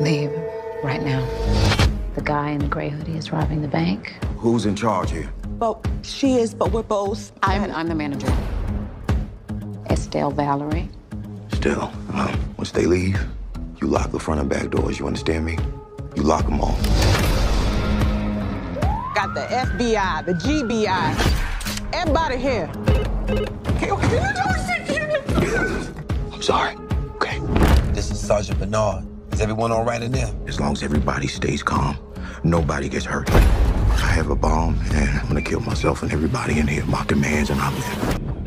Leave right now. The guy in the gray hoodie is robbing the bank. Who's in charge here? Well, she is, but we're both. I'm, I'm the manager. Estel Valerie. Still, um, once they leave, you lock the front and back doors. You understand me? You lock them all. Got the FBI, the GBI, everybody here. Okay, okay. I'm sorry. Okay. This is Sergeant Bernard. Is everyone all right in there? As long as everybody stays calm, nobody gets hurt. I have a bomb, and I'm gonna kill myself and everybody in here. My demands, and I'm there.